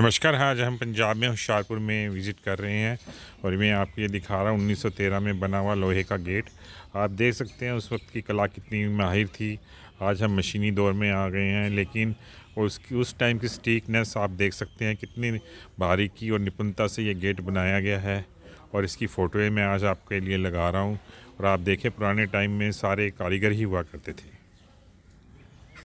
नमस्कार, आज हम पंजाब में होशियारपुर में विज़िट कर रहे हैं और मैं आपको ये दिखा रहा हूँ 1913 में बना हुआ लोहे का गेट। आप देख सकते हैं उस वक्त की कला कितनी माहिर थी। आज हम मशीनी दौर में आ गए हैं, लेकिन उसकी, उस टाइम की स्टीकनेस आप देख सकते हैं कितनी बारीकी और निपुणता से ये गेट बनाया गया है। और इसकी फ़ोटोएँ मैं आज आपके लिए लगा रहा हूँ और आप देखें, पुराने टाइम में सारे कारीगर ही हुआ करते थे।